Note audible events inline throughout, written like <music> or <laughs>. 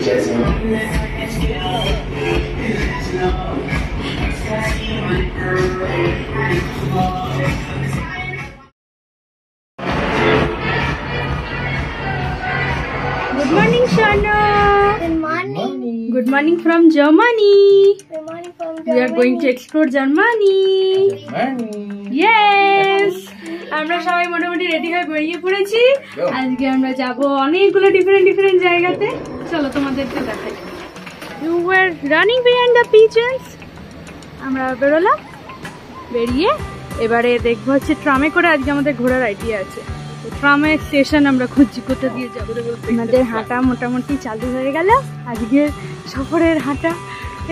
Jasmine. We are going to explore Germany. Yes. আমরা সবাই মোটামুটি রেডি হয়ে বেরিয়ে পড়েছি। আজকে আমরা যাব অনেকগুলো ডিফারেন্ট ডিফারেন্ট জায়গাতে। চলো তোমাদেরকে দেখাই। You were running behind the pigeons আমরা বেরোলাম। বেরিয়ে এবারে দেখব হচ্ছে ট্রামে করে আজকে আমাদের ঘোরার আইডিয়া আছে। ট্রামে স্টেশন আমরা খুঁজছি কোথা দিয়ে যাব। আমাদের হাঁটা মোটামুটি চালু হয়ে গেল। আজকে সফরের হাঁটা।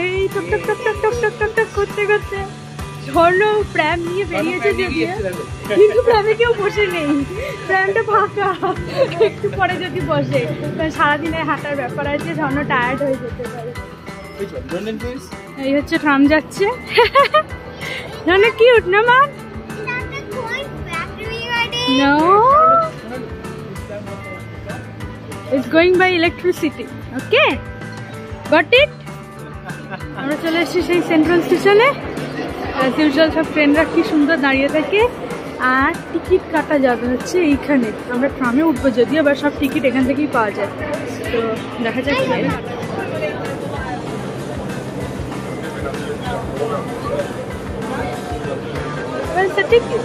এই টক টক টক টক টক টক টক করতে করতে ঝর্ণ প্র্যাম নিয়ে বেরিয়েছে যদিও কিন্তু প্র্যামে কেউ বসে নেই প্র্যামটা ফাঁকা একটু পরে যদি বসে কারণ সারাদিনে হাঁটার ব্যাপার আছে স্বর্ণ টায়ার্ড হয়ে যেতে পারে এই হচ্ছে ট্রাম যাচ্ছে না কিউট না মা No. It's going by electricity. Okay. Got it? আমরা চলে এসেছি সেই সেন্ট্রাল স্টেশনে অ্যাজ ইউজুয়াল সব ট্রেনরা কি সুন্দর দাঁড়িয়ে থাকে আর টিকিট কাটা যাবে হচ্ছে এইখানে আমরা ট্রামে উঠবো যদিও আবার সব টিকিট এখান থেকেই পাওয়া যায় তো দেখা যাক কি। Where's the ticket?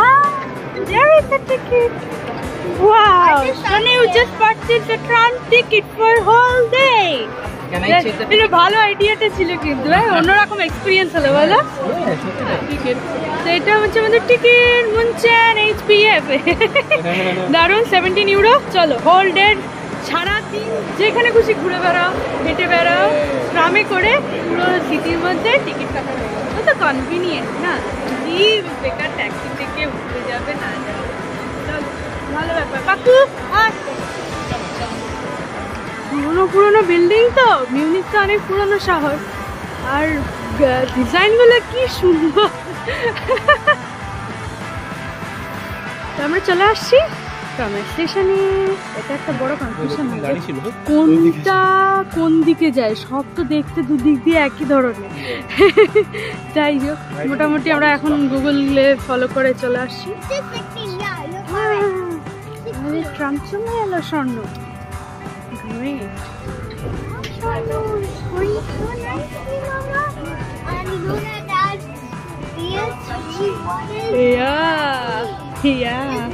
Ah, there is a ticket. Wow, Sonny, you just purchased a tram ticket for whole day. Can I check the এটা ভালো আইডিয়াটা ছিল কিন্তু হ্যাঁ অন্যরকম এক্সপিরিয়েন্স হলো বলো? টিকিট তো এটা হচ্ছে আমাদের টিকিট মুনচান এইচপিএফ দারুণ সেভেন্টিন ইউরো চলো হোল ডে সারাদিন যেখানে খুশি ঘুরে বেড়াও হেঁটে বেড়াও ট্রামে করে পুরো সিটির মধ্যে টিকিট কাটা হয়ে তো কনভিনিয়েন্ট না? কি বেকার ট্যাক্সি থেকে উঠতে যাবে না যাবে। ভালো ব্যাপার। কাকু আসো পুরোনো পুরোনো বিল্ডিং তো মিউনিক তো অনেক পুরোনো শহর। আর ডিজাইনগুলো কি সুন্দর। আমরা চলে আসছি স্টেশনে এটা একটা বড় কনফিউশন কোনটা কোন দিকে যায়? সব তো দেখতে দুদিক দিয়ে একই ধরনের। যাই হোক মোটামুটি আমরা এখন গুগলে ফলো করে চলে আসছি। আমাদের ট্রাম চলে এলো স্বর্ণ। Great. Yeah. <laughs> Yeah.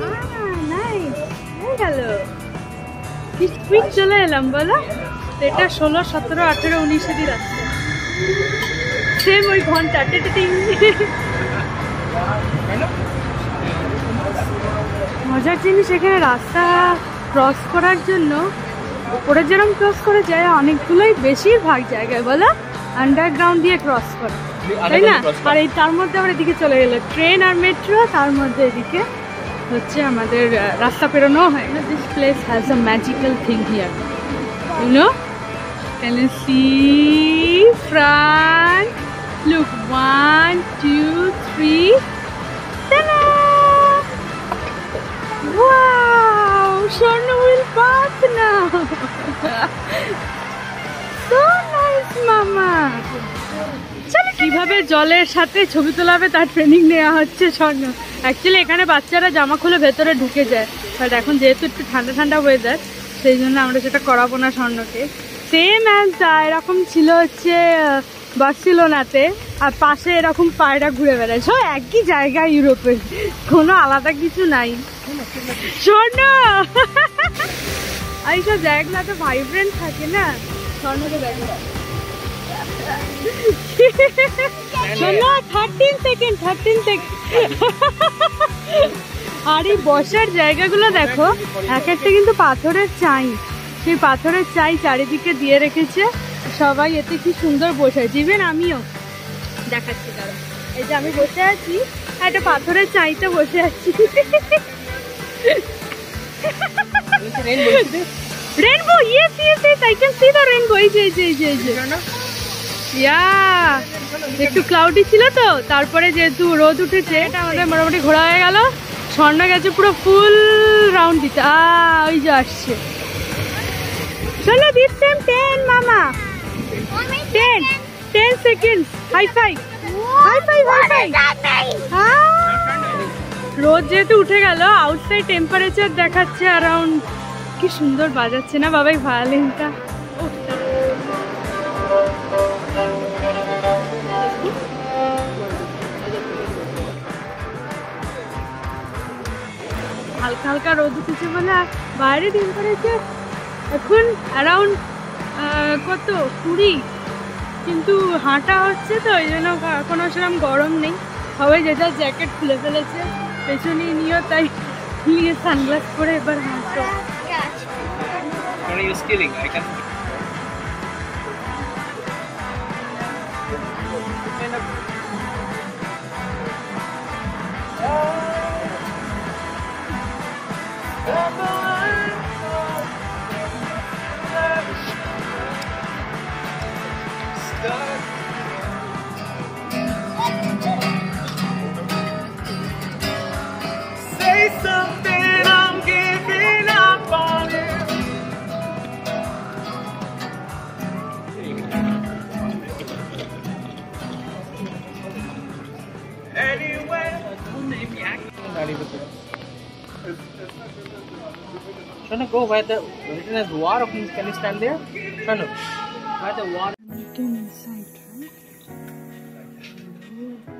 Ah, nice. হয়ে গেল চলে এলাম বলো এটা ষোলো সতেরো আঠেরো উনিশেরই রাস্তা সেম ওই ঘণ্টা টিটিং মজার জিনিস এখানে রাস্তা ক্রস করার জন্য উপরে যেরকম ক্রস করে যায় অনেকগুলোই বেশিরভাগ জায়গায় বলো আন্ডারগ্রাউন্ড দিয়ে ক্রস করে। তাই না? আর এই তার মধ্যে আমরা এদিকে চলে গেলো। ট্রেন আর মেট্রো তার মধ্যে এদিকে হচ্ছে আমাদের রাস্তা পেরোনো হয় না। This place has a magical thing here you know can you see front look one two three Wow! Shorn will bath now. so nice, Mama. কীভাবে জলের সাথে ছবি তোলা হবে তার ট্রেনিং নেওয়া হচ্ছে স্বর্ণ অ্যাকচুয়ালি এখানে বাচ্চারা জামা খুলে ভেতরে ঢুকে যায়। বাট এখন যেহেতু একটু ঠান্ডা ঠান্ডা ওয়েদার সেই জন্য আমরা সেটা করাবো না স্বর্ণকে। সেম অ্যাজ এরকম ছিল হচ্ছে বার্সিলোনাতে। আর পাশে এরকম পায়রা ঘুরে বেড়ায়। সব একই জায়গা ইউরোপের। কোনো আলাদা কিছু নাই। স্বর্ণ! আর এইসব জায়গাগুলো এত ভাইব্রেন্ট থাকে না। স্বর্ণকে দেখো থার্টিন সেকেন্ড থার্টিন সেকেন্ড আর এই বসার জায়গাগুলো দেখো, এক একটা কিন্তু পাথরের চাই। সেই পাথরের চাই চারিদিকে দিয়ে রেখেছে। সবাই এতে কি সুন্দর বসে ইভেন আমিও। দেখাচ্ছি দাঁড়া এই যে আমি বসে আছি একটা পাথরের চাইতে বসে আছি। Rainbow yes yes yes I can see the rainbow এই যে এই যে এই যে এই যে। ইয়া একটু ক্লাউডি ছিল তো তারপরে যেহেতু রোদ উঠেছে এটা আমাদের মোটামুটি ঘোরা হয়ে গেল। স্বর্ণ গেছে পুরো ফুল রাউন্ড দিতে। আ ওই যে আসছে। চলো দিস টাইম টেন মামা। Ten ten second high five high five high five রোদ যেহেতু উঠে গেল আউটসাইড টেম্পারেচার দেখাচ্ছে অ্যারাউন্ড কি সুন্দর বাজাচ্ছে না বাবাই ভায়োলিনটা হালকা হালকা রোদ উঠেছে বলে বাইরে টেম্পারেচার এখন অ্যারাউন্ড কত? কুড়ি? কিন্তু হাঁটা হচ্ছে তো ওই জন্য কোনো সেরকম গরম নেই। সবাই যে যার জ্যাকেট খুলে ফেলেছে পেছনে নিয়েও তাই নিয়ে সানগ্লাস পরে এবার হাঁটো। Shana, go where the written as war. Please, can you stand there? Shana, where the war. Came inside, right? Look.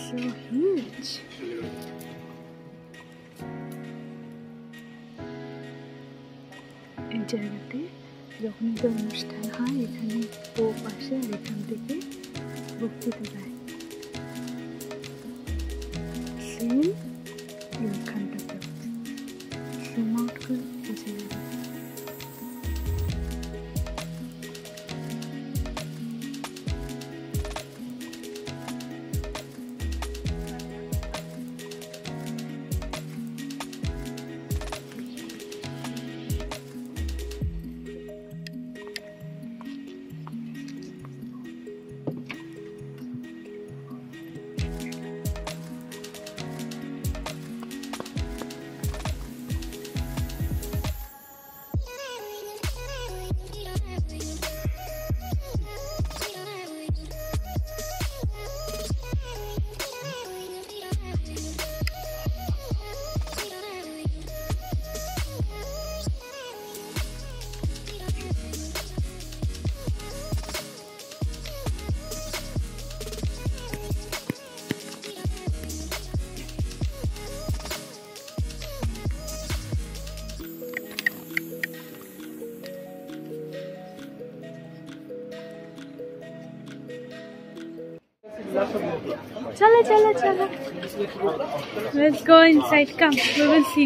So huge. এই জায়গাতে যখন একটা অনুষ্ঠান হয় এখানে পোপ আসে আর এখান থেকে বক্তৃতা দেয় চলো চলো চলো। Let's go inside come we will see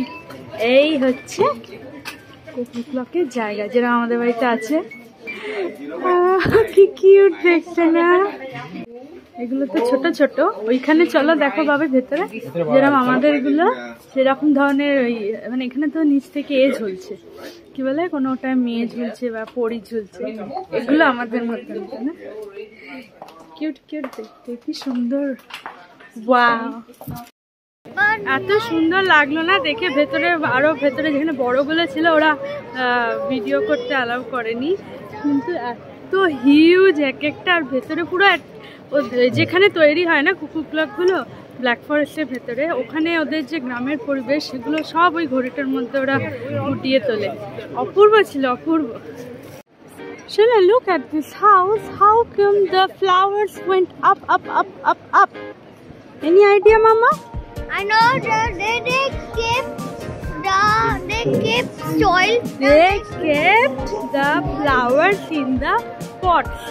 এই হচ্ছে কোকো ক্লকের জায়গা যেটা আমাদের বাড়িতে আছে। কি কিউট দেখতে না। এগুলো তো ছোট ছোট। ওইখানে চলো, দেখো পাবে ভেতরে। যেরকম আমাদেরগুলো সেরকম ধরনের ওই মানে এখানে তো নিচ থেকে এ ঝুলছে। কি বলে? কোনোটা মেয়ে ঝুলছে বা পরি ঝুলছে। এগুলো আমাদের মতন না? কিউট কিউট দেখতে কি সুন্দর। এত সুন্দর লাগল না দেখে ভেতরে, আরও ভেতরে যেখানে বড়গুলো ছিল ওরা ভিডিও করতে অ্যালাউ করেনি। কিন্তু এত হিউজ এক একটা, আর ভেতরে পুরো যেখানে তৈরি হয় না কুকুর ক্লকগুলো ব্ল্যাক ফরেস্টের ভেতরে, ওখানে ওদের যে গ্রামের পরিবেশ, সেগুলো সব ওই ঘড়িটার মধ্যে ওরা ফুটিয়ে তোলে। অপূর্ব ছিল, অপূর্ব। Shall I look at this house? How come the flowers went up, up, up, up, up? Any idea, Mama? I know that they, they kept the they kept soil. They kept the flowers in the pots,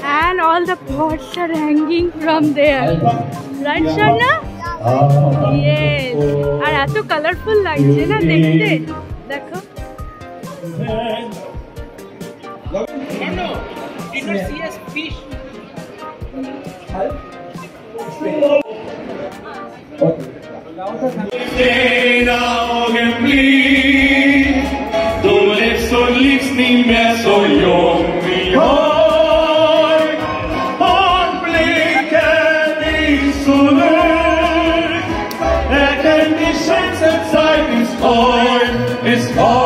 and all the pots are hanging from there. Right, Sharna? Ah. Yes. And so colorful, like, na, dekhte, Look. দেখো Did you see a fish? Den augenblick Du lebst und liebst nie mehr so jung wie heute Und blicke dich zurück Erkenn die schönste Zeit ist heut, ist heut,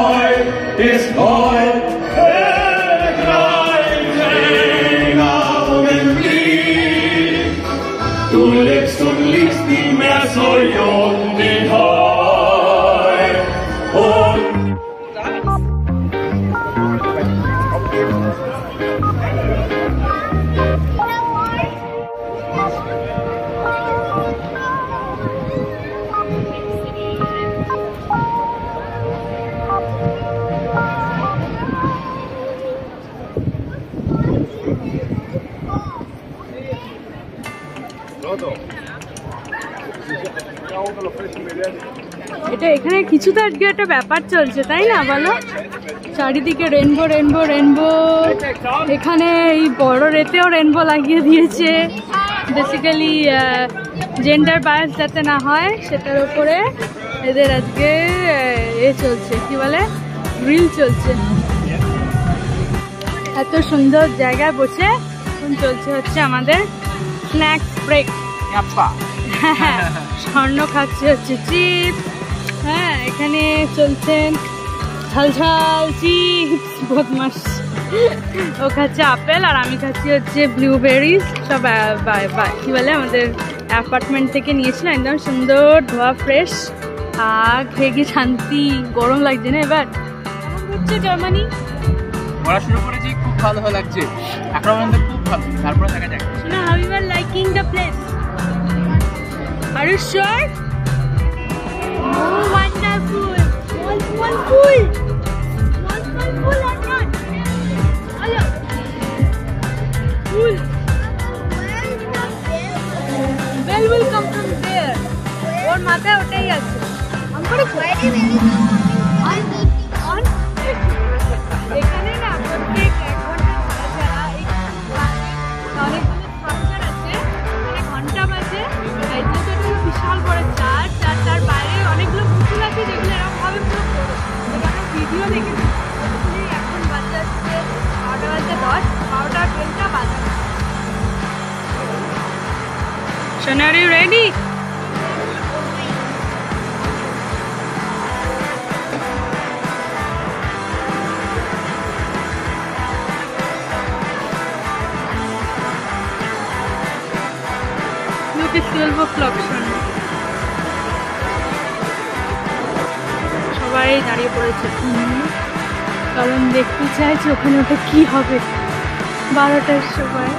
কিছু তো আজকে একটা ব্যাপার চলছে তাই না বলো? চারিদিকে রেনবো রেনবো রেনবো এখানে এই বড় রেতেও রেনবো লাগিয়ে দিয়েছে। বেসিক্যালি জেন্ডার বায়াস যাতে না হয় সেটার উপরে এদের আজকে এ চলছে কি বলে? রিল চলছে। এত সুন্দর জায়গায় বসে এখন চলছে হচ্ছে আমাদের স্ন্যাক্স ব্রেক হ্যাঁ স্বর্ণ খাচ্ছে হচ্ছে চিপস হ্যাঁ এখানে চলছেন ঝাল ঝাল চিপস বদমাস ও খাচ্ছে আপেল আর আমি খাচ্ছি হচ্ছে ব্লুবেরিজ সব কি বলে আমাদের অ্যাপার্টমেন্ট থেকে নিয়েছিলাম একদম সুন্দর ধোয়া ফ্রেশ আর খেয়ে কি শান্তি গরম লাগছে না এবার? হচ্ছে জার্মানি? শুরু করেছি খুব ভালো লাগছে। এখন খুব ভালো তারপরে দেখা যাক। Shuna, how you are liking the place? Are you sure? Oh, wonderful! Wonderful! Wonderful! Hello! Cool! Bell will come from there. Or Mata Otai also. Uncle, where did video পুতুলই এখন বাজে হচ্ছে বারোটা দশ বারোটা ট্রেনটা বাজে। Shana, are কারণ দেখতে চাই যে ওখানে ওটা কি হবে বারোটার সময়।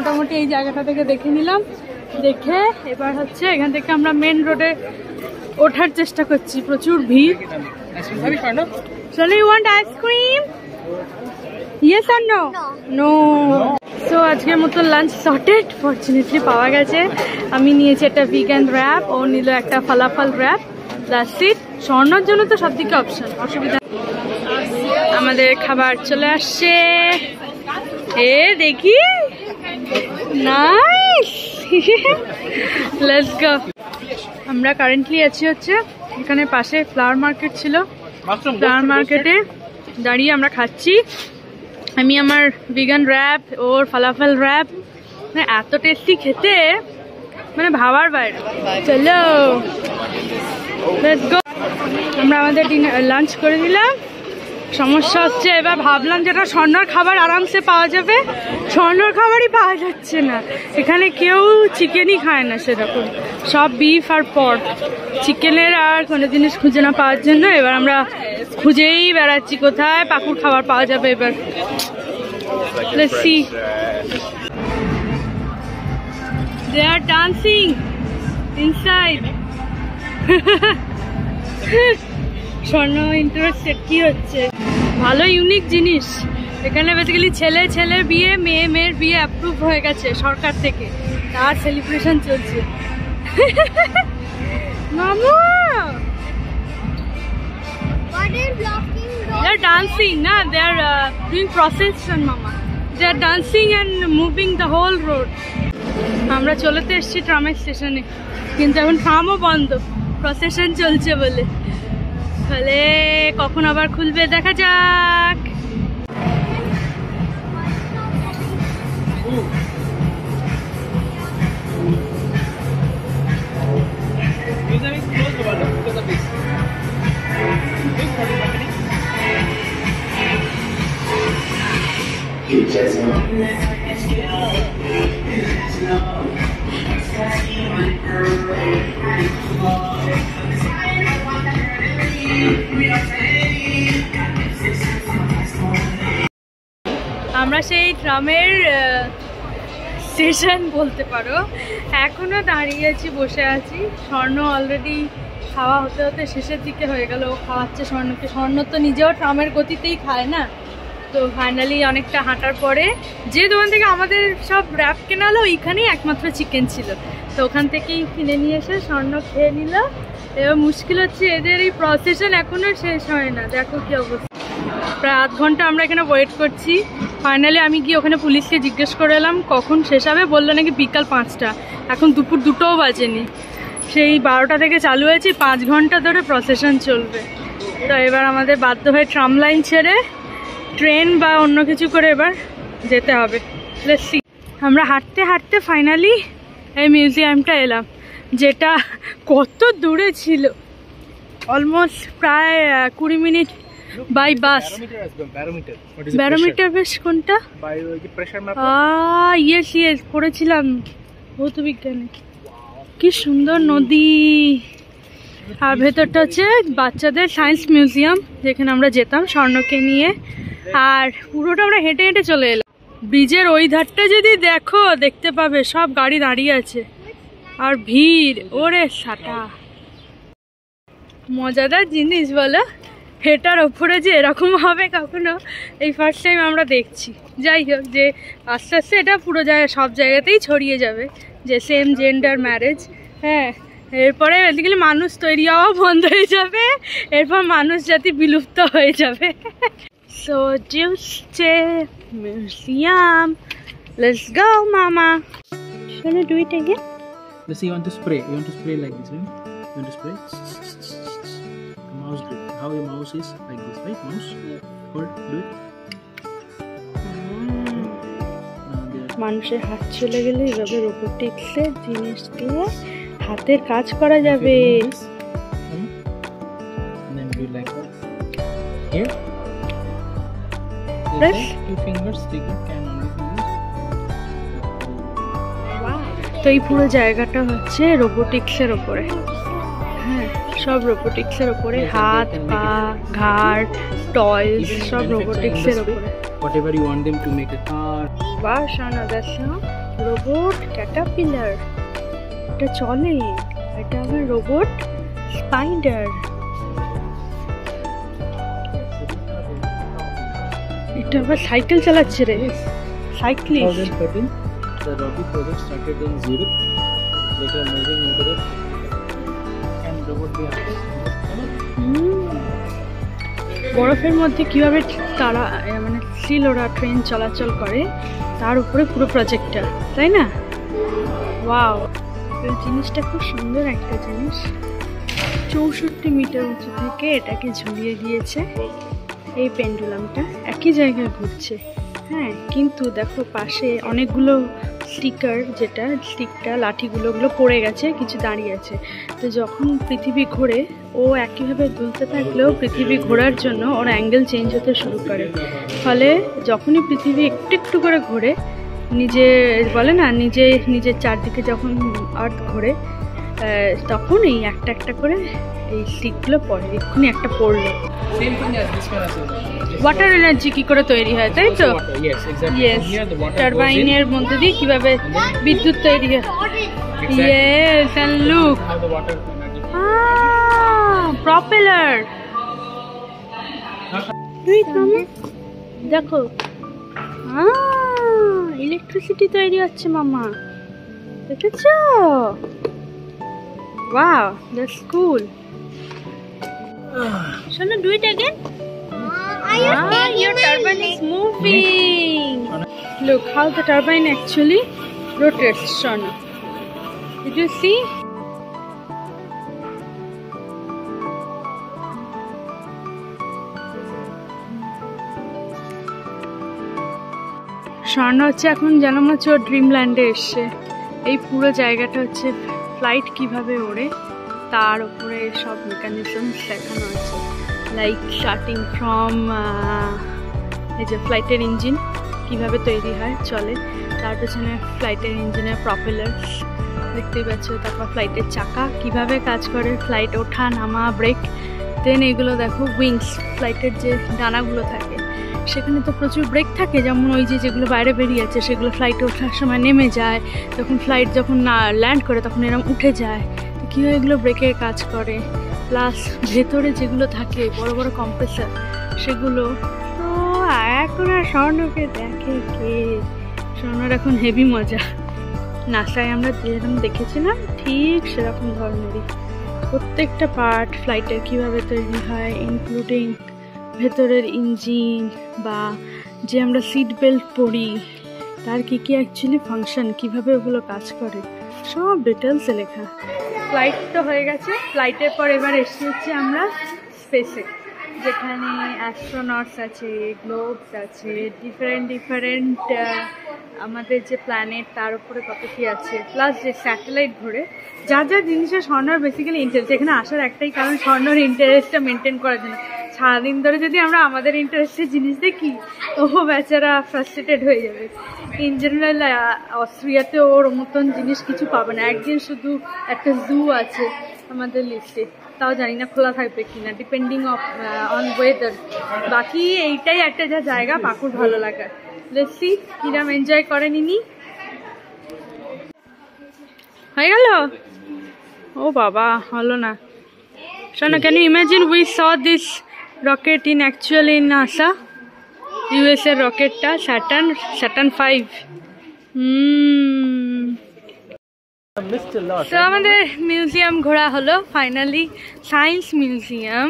মোটামুটি এই জায়গাটা থেকে দেখে নিলাম। দেখে এবার হচ্ছে এখান থেকে আমরা মেন রোডে ওঠার চেষ্টা করছি। প্রচুর ভিড়? চলো you want ice cream yes R no no so আজকের মতো লাঞ্চ সর্টেড ফর্চুনেটলি পাওয়া গেছে। আমি নিয়েছি একটা ভিগান র্যাপ ও নিল একটা ফলাফল র্যাপ ইট স্বর্ণর জন্য তো সব দিকে অপশন অসুবিধা আমাদের খাবার চলে আসছে। এ দেখি। নাইস লেটস গো আমরা কারেন্টলি আছি হচ্ছে এখানে পাশে ফ্লাওয়ার মার্কেট ছিল। ফ্লাওয়ার মার্কেটে দাঁড়িয়ে আমরা খাচ্ছি। আমি আমার ভিগান র্যাপ ওর ফালাফল র্যাপ মানে এত টেস্টি খেতে মানে ভাবার বাইরে। চলো লেটস গো আমরা আমাদের ডিনার লাঞ্চ করে নিলাম। সমস্যা হচ্ছে, এবার ভাবলাম যেটা স্বর্ণর খাবার আরামসে পাওয়া যাবে। স্বর্ণর খাবারই পাওয়া যাচ্ছে না। এখানে কেউ চিকেনই খায় না সেরকম। সব বিফ আর পট চিকেনের আর কোনো জিনিস খুঁজে না পাওয়ার জন্য এবার আমরা খুঁজেই বেড়াচ্ছি কোথায় পাকুর খাবার পাওয়া যাবে এবার। Dancing inside. <laughs> স্বর্ণ ইন্টারেস্টেড কি হচ্ছে? ভালো ইউনিক জিনিস। এখানে বেসিক্যালি ছেলে ছেলের বিয়ে, মেয়ে, মেয়ের বিয়ে অ্যাপ্রুভ হয়ে গেছে সরকার থেকে। তার সেলিব্রেশন চলছে. <laughs> আমরা চলে তো এসেছি ট্রামের স্টেশনে কিন্তু এখন ট্রামও বন্ধ। প্রসেশন চলছে বলে। তাহলে কখন আবার খুলবে? দেখা যাক। আমরা সেই ট্রামের স্টেশন বলতে পারো। এখনও দাঁড়িয়ে আছি, বসে আছি। স্বর্ণ অলরেডি খাওয়া হতে হতে শেষের দিকে হয়ে গেল। খাওয়াচ্ছে স্বর্ণকে। স্বর্ণ তো নিজেও ট্রামের গতিতেই খায় না। তো ফাইনালি অনেকটা হাঁটার পরে যে দোকান থেকে আমাদের সব র্যাপ কেনালো, ওইখানেই একমাত্র চিকেন ছিল। তো ওখান থেকেই কিনে নিয়ে এসে স্বর্ণ খেয়ে নিল। এবার মুশকিল হচ্ছে, এদের এই প্রসেশন এখনও শেষ হয় না। দেখো কি অবস্থা। প্রায় আধ ঘণ্টা আমরা এখানে ওয়েট করছি। ফাইনালি আমি গিয়ে ওখানে পুলিশকে জিজ্ঞেস করে এলাম, কখন শেষ হবে? বলল নাকি বিকাল পাঁচটা। এখন দুপুর দুটোও বাজেনি। সেই বারোটা থেকে চালু হয়েছে, পাঁচ ঘণ্টা ধরে প্রসেশন চলবে। তো এবার আমাদের বাধ্য হয়ে ট্রাম লাইন ছেড়ে ট্রেন বা অন্য কিছু করে এবার যেতে হবে. আমরা হাঁটতে হাঁটতে ফাইনালি এই মিউজিয়ামটা এলাম। যেটা কত দূরে ছিল। অলমোস্ট প্রায় কুড়ি মিনিট বাই বাস ব্যারোমিটার বেশ কোনটা? Pressure? By uh, yes yes পড়েছিলাম ভৌত বিজ্ঞানে। কি সুন্দর নদী। আর ভেতরটা হচ্ছে বাচ্চাদের সায়েন্স মিউজিয়াম যেখানে আমরা যেতাম স্বর্ণকে নিয়ে। আর পুরোটা আমরা হেঁটে হেঁটে চলে এলাম। ব্রিজের ওই ধারটা যদি দেখো দেখতে পাবে সব গাড়ি দাঁড়িয়ে আছে। আর ভিড়, ওরে সাটা। মজাদার জিনিস বলো, হেটার ওপরে যে এরকম হবে কখনো, এই ফার্স্ট টাইম আমরা দেখছি। যাই হোক, যে আস্তে আস্তে এটা পুরো জায়গায় সব জায়গাতেই ছড়িয়ে যাবে, যে সেম জেন্ডার ম্যারেজ হ্যাঁ। এরপরে বেসিক্যালি মানুষ তৈরি হওয়া বন্ধ হয়ে যাবে, এরপর মানুষ জাতি বিলুপ্ত হয়ে যাবে। সো জিউসে মিউজিয়াম লেটস গো মামা। শুনে do it again Let's see, you want to spray. You want to spray like this, right? You want to spray? Mouse grip. How your mouse is like this, right? Mouse. Hold. Do it. Now there. মানুষের হাত চলে গেলে এভাবে রোবোটিক্সের জিনিস দিয়ে হাতের কাজ করা যাবে Hmm? And then do like that. তো এই পুরো জায়গাটা হচ্ছে রোবোটিক্সের ওপরে। হ্যাঁ সব রোবোটিক্সের ওপরে হাত পা ঘাড় টয়স সব রোবোটিক্সের ওপরে। Whatever you want them to make a car. বা শোনো দেখো রোবট ক্যাটাপিলার এটা চলে এটা আবার রোবট স্পাইডার। এটা আবার সাইকেল চালাচ্ছে রে। Cyclist. 2013, the Robbie project started in Zurich. Later moving into the and robot artist. বরফের মধ্যে কীভাবে তারা মানে সিল ওরা ট্রেন চলাচল করে, তার উপরে পুরো প্রজেক্টটা তাই না? ওয়াও এই জিনিসটা খুব সুন্দর একটা জিনিস। চৌষট্টি মিটার উঁচু থেকে এটাকে ঝুলিয়ে দিয়েছে। এই পেন্ডুলামটা একই জায়গায় ঘুরছে। হ্যাঁ কিন্তু দেখো পাশে অনেকগুলো স্টিকার যেটা স্টিকটা লাঠিগুলো, ওগুলো পড়ে গেছে, কিছু দাঁড়িয়ে আছে। তো যখন পৃথিবী ঘোরে, ও একইভাবে দুলতে থাকলেও পৃথিবী ঘোরার জন্য ওর অ্যাঙ্গেল চেঞ্জ হতে শুরু করে। ফলে যখনই পৃথিবী একটু একটু করে ঘোরে, নিজে, বলে না, নিজে, নিজের চারদিকে যখন আর্থ ঘোরে তখন এই একটা একটা করে এই স্টিকগুলো পড়ে, এক্ষুনি একটা পড়ল। ওয়াটার এনার্জি কি করে তৈরি হয় তাই তো? ইয়েস টারবাইনের মধ্যে দিয়ে কীভাবে বিদ্যুৎ তৈরি হয়? অ্যান্ড লুক প্রপেলার দেখো। ah, ইলেকট্রিসিটি তৈরি হচ্ছে মামা। দেখেছ? ওয়াও দ্যাটস কুল শোনো do it again your Ah, your turbine is moving. Look how the turbine actually rotates, Shona. Did you see? স্বর্ণ হচ্ছে এখন যেন মনে হচ্ছে ওর ড্রিমল্যান্ডে এসছে এই পুরো জায়গাটা হচ্ছে ফ্লাইট কীভাবে ওড়ে তার উপরে সব মেকানিজমস দেখানো আছে লাইক স্টার্টিং ফ্রম এই যে ফ্লাইটের ইঞ্জিন কীভাবে তৈরি হয়, চলে। তার পেছনে ফ্লাইটের ইঞ্জিনের প্রপেলার্স দেখতেই পাচ্ছ, তারপর ফ্লাইটের চাকা, কীভাবে কাজ করে ফ্লাইট ওঠা, নামা ব্রেক দেন এগুলো দেখো উইংস ফ্লাইটের যে ডানাগুলো থাকে। সেখানে তো প্রচুর ব্রেক থাকে, যেমন ওই যে যেগুলো বাইরে বেরিয়ে আছে সেগুলো ফ্লাইটে ওঠার সময় নেমে যায়। তখন ফ্লাইট যখন না ল্যান্ড করে, তখন এরকম উঠে যায়। তো কীভাবে এগুলো ব্রেকের কাজ করে? প্লাস ভেতরে যেগুলো থাকে, বড় বড় কম্প্রেসার সেগুলো। তো এখন আর স্বর্ণকে দেখে কে? স্বর্ণর এখন হেভি মজা। নাসায় আমরা যেরকম দেখেছিলাম, ঠিক সেরকম ধরনেরই। প্রত্যেকটা পার্ট ফ্লাইটের কীভাবে তৈরি হয় ইনক্লুডিং ভেতরের ইঞ্জিন বা যে আমরা সিট বেল্ট পরি, তার কী কী অ্যাকচুয়ালি ফাংশন কীভাবে ওগুলো কাজ করে। সব ডিটেলসে লেখা। ফ্লাইট তো হয়ে গেছে। ফ্লাইটের পর এবার এসে হচ্ছে আমরা স্পেসে যেখানে অ্যাস্ট্রোনটস আছে গ্লোবস আছে ডিফারেন্ট ডিফারেন্ট আমাদের যে প্ল্যানেট তার উপরে কত কী আছে প্লাস যে স্যাটেলাইট ঘুরে, যা যা জিনিসের স্বর্ণর বেসিক্যালি ইন্টারেস্ট এখানে আসার একটাই কারণ স্বর্ণর ইন্টারেস্টটা মেনটেন করার জন্য। সারাদিন ধরে যদি আমরা আমাদের ইন্টারেস্টের জিনিস দেখি ও বেচারা ফ্রাস্ট্রেটেড হয়ে যাবে। ইন জেনারেল অস্ট্রিয়াতে ওর মতন জিনিস কিছু পাবে না। একদিন শুধু একটা জু আছে আমাদের লিস্টে তাও জানি না খোলা থাকবে কিনা ডিপেন্ডিং অফ অন ওয়েদার বাকি এইটাই একটা যা জায়গা পাকুর ভালো লাগার। লেটসি কিরাম এনজয় করেন ইনি হয়ে গেল? ও বাবা, হলো না। শোনো can you imagine we saw this rocket in actual in NASA US এর রকেটটা স্যাটার্ন স্যাটার্ন ফাইভ. তো আমাদের মিউজিয়াম ঘোরা হলো ফাইনালি সায়েন্স মিউজিয়াম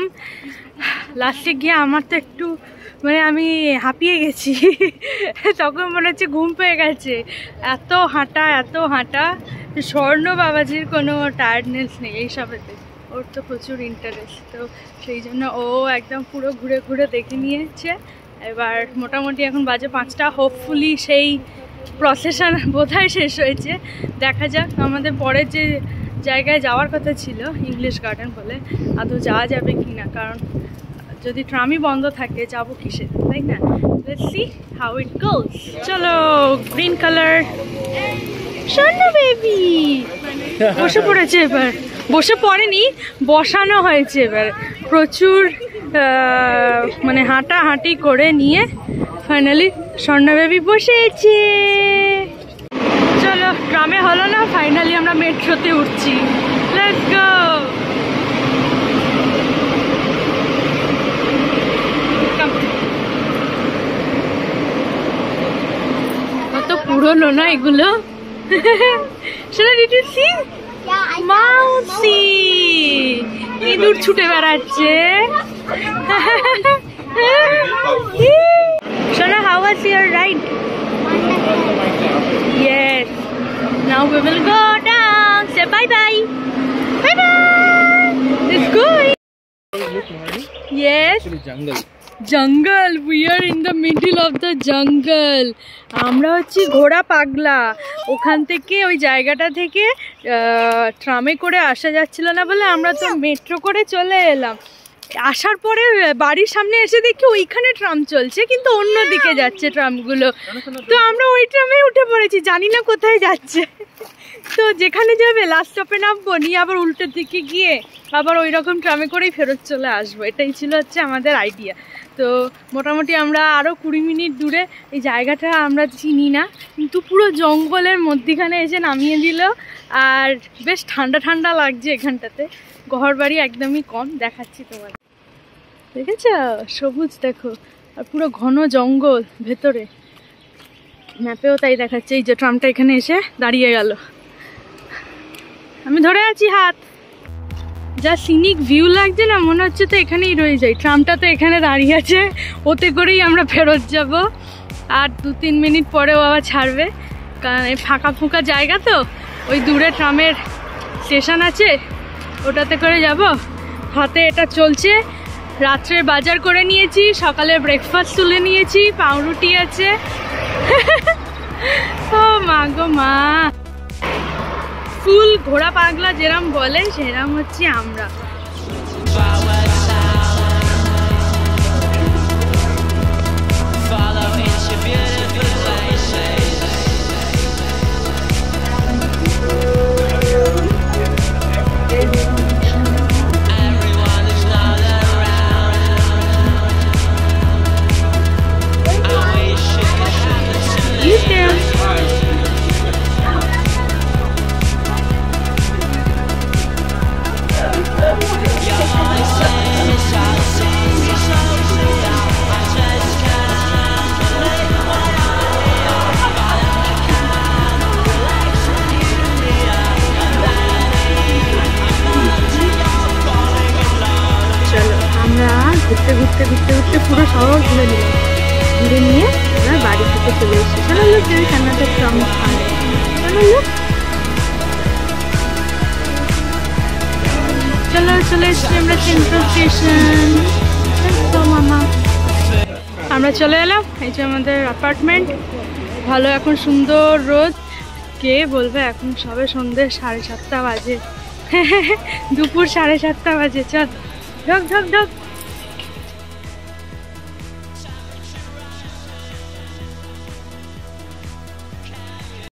লাস্টে গিয়ে আমার তো একটু মানে আমি হাঁপিয়ে গেছি। তখন মনে হচ্ছে ঘুম পেয়ে গেছে। এত হাঁটা এত হাঁটা। স্বর্ণ বাবাজির কোনো টায়ার্ডনেস নেই এইসবেতে ওর তো প্রচুর ইন্টারেস্ট তো সেই জন্য ও একদম পুরো ঘুরে ঘুরে দেখে নিয়েছে। এবার মোটামুটি এখন বাজে পাঁচটা হোপফুলি সেই প্রসেশন বোধহয় শেষ হয়েছে। দেখা যাক, আমাদের পরের যে জায়গায় যাওয়ার কথা ছিল ইংলিশ গার্ডেন বলে, আদৌ যাওয়া যাবে কি না? কারণ যদি ট্রামই বন্ধ থাকে, যাব কিসে? তাই না? সি হাউ ইট গোস চলো গ্রিন কালার স্বর্ণ বেবি বসে পড়েছে এবার। বসে পড়েনি, বসানো হয়েছে এবার। প্রচুর মানে হাঁটা হাঁটি করে নিয়ে ফাইনালি স্বর্ণ বেবি বসেছে। চলো, গ্রামে হলো না ফাইনালি আমরা মেট্রোতে উঠছি। লেটস কত পুরনো না এগুলো? সেটা did you see Yeah, I মাউসি ইঁদুর ছুটে বেড়াচ্ছে <laughs> শোনা how was your ride Yes. Now we will go down. Say bye bye. Bye bye. It's good. Look, Mari, Yes. actually jungle. Jungle we are in the middle of the jungle আমরা হচ্ছি ঘোড়া পাগলা। ওখান থেকে, ওই জায়গাটা থেকে ট্রামে করে আসা যাচ্ছিল না বলে আমরা তো মেট্রো করে চলে এলাম। আসার পরে বাড়ির সামনে এসে দেখি ওইখানে ট্রাম চলছে, কিন্তু অন্য দিকে যাচ্ছে ট্রামগুলো। তো আমরা ওই ট্রামে উঠে পড়েছি, জানি না কোথায় যাচ্ছে। তো যেখানে যাবে লাস্ট স্টপে নামবো, নিয়ে আবার উল্টোর দিকে গিয়ে আবার ওই রকম ট্রামে করেই ফেরত চলে আসব। এটাই ছিল হচ্ছে আমাদের আইডিয়া তো মোটামুটি আমরা আরও কুড়ি মিনিট দূরে এই জায়গাটা আমরা চিনি না, কিন্তু পুরো জঙ্গলের মধ্যিখানে এসে নামিয়ে দিল আর বেশ ঠান্ডা ঠান্ডা লাগছে এখানটাতে। ঘর বাড়ি একদমই কম, দেখাচ্ছি তোমার দেখেছ? সবুজ দেখো, আর পুরো ঘন জঙ্গল ভেতরে। ম্যাপেও তাই দেখাচ্ছে, এই যে ট্রামটা এখানে এসে দাঁড়িয়ে গেল। আমি ধরে আছি, হাত! যা সিনিক ভিউ লাগছে না, মনে হচ্ছে তো এখানেই রয়ে যাই। ট্রামটা তো এখানে দাঁড়িয়ে আছে, ওতে করেই আমরা ফেরত যাব। আর দু তিন মিনিট পরেও আবার ছাড়বে, কারণ এই ফাঁকা ফুঁকা জায়গা তো, ওই দূরে ট্রামের স্টেশন আছে, ওটাতে করে যাব। হাতে এটা চলছে, রাত্রের বাজার করে নিয়েছি সকালে ব্রেকফাস্ট তুলে নিয়েছি, পাউরুটি আছে। <laughs> ও মা গো মা। ফুল ঘোড়া পাগলা যেরাম বলে সেরাম হচ্ছে আমরা। আমরা চলে এলাম। এই যে আমাদের অ্যাপার্টমেন্ট ভালো এখন সুন্দর রোদ। কে বলবে এখন সবে সন্ধ্যে সাড়ে সাতটা বাজে। <laughs> দুপুর সাড়ে সাতটা বাজে, চল। ঢক ঢক ঢক।